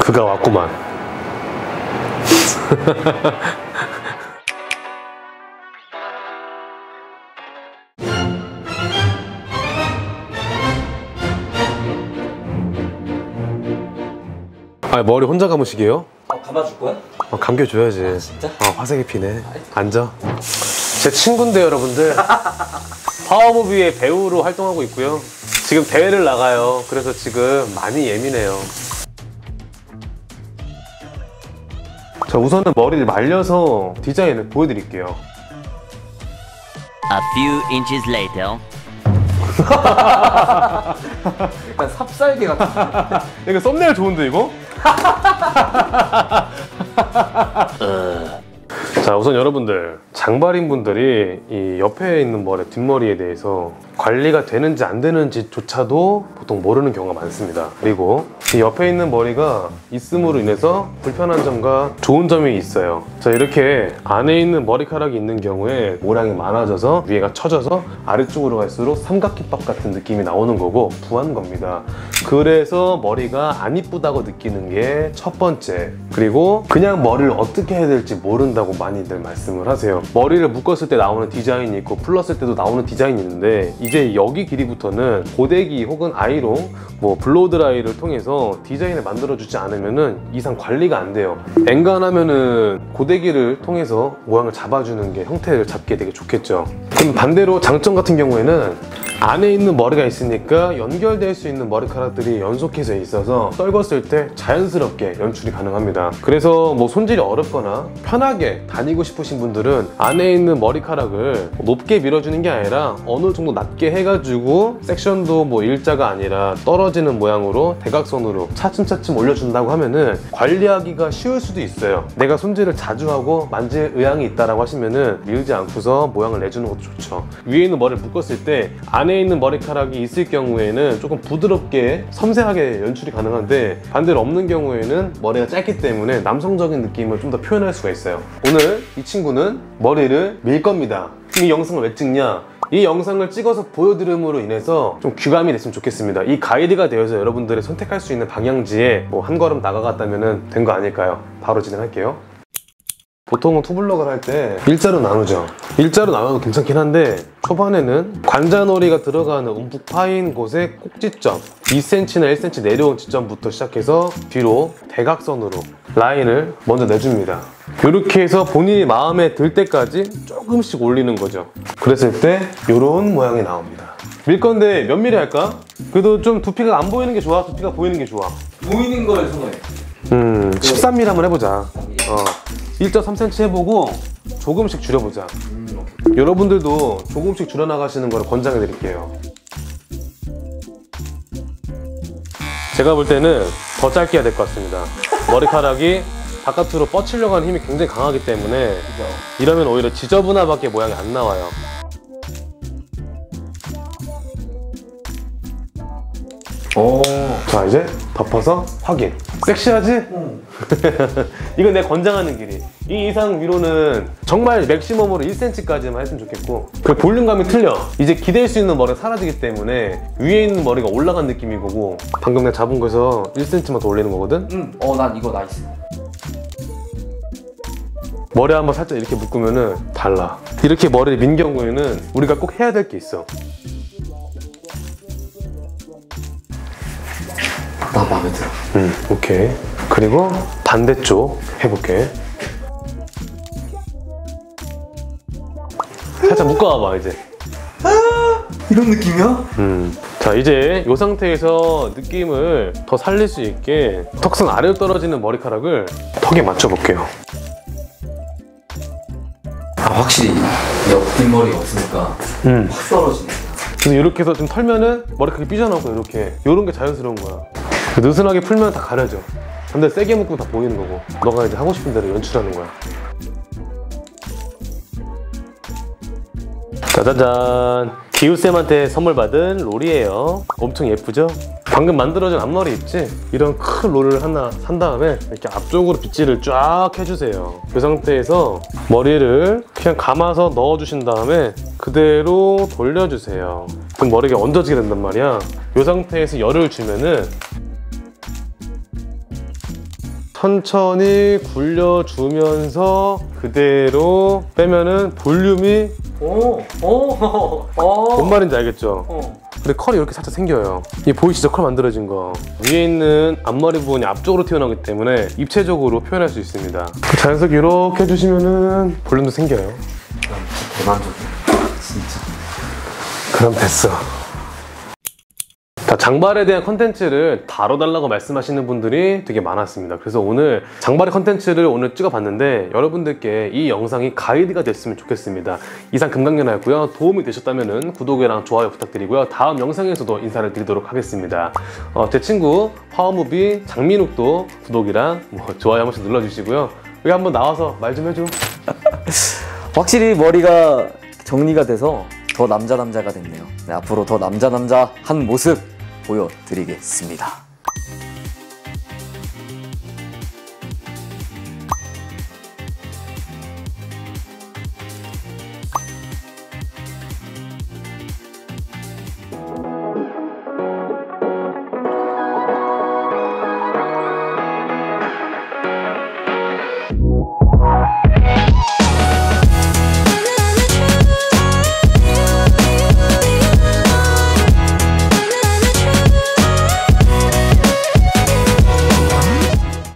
그가 왔구만. 아 머리 혼자 감으시게요? 어, 감아줄 거야? 어, 감겨줘야지. 진짜? 어, 화색이 피네. 앉아. 제 친구인데 여러분들. 파워무비의 배우로 활동하고 있고요. 지금 대회를 나가요. 그래서 지금 많이 예민해요. 자, 우선은 머리를 말려서 디자인을 보여드릴게요. A few inches later. 약간 삽살개 같은. 이거 썸네일 좋은데 이거? 자 우선 여러분들 장발인 분들이 이 옆에 있는 머리 뒷머리에 대해서 관리가 되는지 안 되는지조차도 보통 모르는 경우가 많습니다. 그리고 이 옆에 있는 머리가 있음으로 인해서 불편한 점과 좋은 점이 있어요. 자 이렇게 안에 있는 머리카락이 있는 경우에 모량이 많아져서 위에가 처져서 아래쪽으로 갈수록 삼각김밥 같은 느낌이 나오는 거고 부한 겁니다. 그래서 머리가 안 이쁘다고 느끼는 게 첫 번째. 그리고 그냥 머리를 어떻게 해야 될지 모른다고 많이들 말씀을 하세요. 머리를 묶었을 때 나오는 디자인이 있고 풀렀을 때도 나오는 디자인이 있는데 이제 여기 길이부터는 고데기 혹은 아이롱 뭐 블로드라이를 통해서 디자인을 만들어주지 않으면은 이상 관리가 안 돼요. 엔간하면은 고데기를 통해서 모양을 잡아주는 게 형태를 잡게 되게 좋겠죠. 그럼 반대로 장점 같은 경우에는 안에 있는 머리가 있으니까 연결될 수 있는 머리카락들이 연속해서 있어서 떨궜을 때 자연스럽게 연출이 가능합니다. 그래서 뭐 손질이 어렵거나 편하게 다니고 싶으신 분들은 안에 있는 머리카락을 높게 밀어주는 게 아니라 어느 정도 낮게 해가지고 섹션도 뭐 일자가 아니라 떨어지는 모양으로 대각선으로 차츰차츰 올려준다고 하면은 관리하기가 쉬울 수도 있어요. 내가 손질을 자주 하고 만질 의향이 있다라고 하시면은 밀지 않고서 모양을 내주는 것도 좋죠. 위에 있는 머리를 묶었을 때 안에 있는 머리카락이 있을 경우에는 조금 부드럽게 섬세하게 연출이 가능한데 반대로 없는 경우에는 머리가 짧기 때문에 남성적인 느낌을 좀 더 표현할 수가 있어요. 오늘 이 친구는 머리를 밀 겁니다. 이 영상을 왜 찍냐? 이 영상을 찍어서 보여드림으로 인해서 좀 귀감이 됐으면 좋겠습니다. 이 가이드가 되어서 여러분들이 선택할 수 있는 방향지에 뭐 한 걸음 나가갔다면 된 거 아닐까요? 바로 진행할게요. 보통은 투블럭을 할 때 일자로 나누죠. 일자로 나눠도 괜찮긴 한데 초반에는 관자놀이가 들어가는 움푹 파인 곳의 꼭지점 2cm나 1cm 내려온 지점부터 시작해서 뒤로 대각선으로 라인을 먼저 내줍니다. 이렇게 해서 본인이 마음에 들 때까지 조금씩 올리는 거죠. 그랬을 때 이런 모양이 나옵니다. 밀 건데 몇 미리 할까? 그래도 좀 두피가 안 보이는 게 좋아? 두피가 보이는 게 좋아? 보이는 걸 선호해. 음, 13mm 한번 해보자. 어, 1.3cm 해보고 조금씩 줄여보자. 여러분들도 조금씩 줄여나가시는 걸 권장해 드릴게요. 제가 볼 때는 더 짧게 해야 될 것 같습니다. 머리카락이 바깥으로 뻗치려고 하는 힘이 굉장히 강하기 때문에 이러면 오히려 지저분하밖에 모양이 안 나와요. 오. 자 이제 덮어서 확인 섹시하지? 이건 내 권장하는 길이 이 이상 위로는 정말 맥시멈으로 1cm까지만 했으면 좋겠고 그 볼륨감이 틀려 이제 기댈 수 있는 머리가 사라지기 때문에 위에 있는 머리가 올라간 느낌인 거고 방금 내가 잡은 거에서 1cm만 더 올리는 거거든? 응. 어, 난 이거 nice. 머리 한번 살짝 이렇게 묶으면은 달라 이렇게 머리를 민 경우에는 우리가 꼭 해야 될 게 있어 마음에 들어. 음, 오케이 그리고 반대쪽 해볼게 살짝 묶어봐봐 이제 이런 느낌이야? 음. 자 이제 이 상태에서 느낌을 더 살릴 수 있게 턱선 아래로 떨어지는 머리카락을 턱에 맞춰볼게요 아, 확실히 옆 뒷머리가 없으니까 음. 확 떨어지네. 그래서 이렇게 해서 좀 털면은 머리카락이 삐져나오고 이렇게 이런 게 자연스러운 거야 느슨하게 풀면 다 가려져. 근데 세게 묶으면 다 보이는 거고. 너가 이제 하고 싶은 대로 연출하는 거야. 짜자잔. 기우쌤한테 선물 받은 롤이에요. 엄청 예쁘죠? 방금 만들어진 앞머리 있지? 이런 큰 롤을 하나 산 다음에 이렇게 앞쪽으로 빗질을 쫙 해주세요. 이 상태에서 머리를 그냥 감아서 넣어주신 다음에 그대로 돌려주세요. 그럼 머리가 얹어지게 된단 말이야. 이 상태에서 열을 주면은 천천히 굴려주면서 그대로 빼면은 볼륨이 오, 오, 오. 뭔 말인지 알겠죠? 어. 근데 컬이 이렇게 살짝 생겨요. 이 보이시죠? 컬 만들어진 거. 위에 있는 앞머리 부분이 앞쪽으로 튀어나오기 때문에 입체적으로 표현할 수 있습니다. 자연스럽게 이렇게 해주시면은 볼륨도 생겨요. 대만족이야. 진짜. 그럼 됐어. 자, 장발에 대한 컨텐츠를 다뤄달라고 말씀하시는 분들이 되게 많았습니다. 그래서 오늘 장발의 컨텐츠를 오늘 찍어봤는데 여러분들께 이 영상이 가이드가 됐으면 좋겠습니다. 이상 금강연아였고요. 도움이 되셨다면 구독이랑 좋아요 부탁드리고요. 다음 영상에서도 인사를 드리도록 하겠습니다. 어, 제 친구 파워무비 장민욱도 구독이랑 뭐 좋아요 한 번씩 눌러주시고요. 여기 한번 나와서 말 좀 해줘. 확실히 머리가 정리가 돼서 더 남자 남자가 됐네요. 네, 앞으로 더 남자 남자 한 모습 보여드리겠습니다.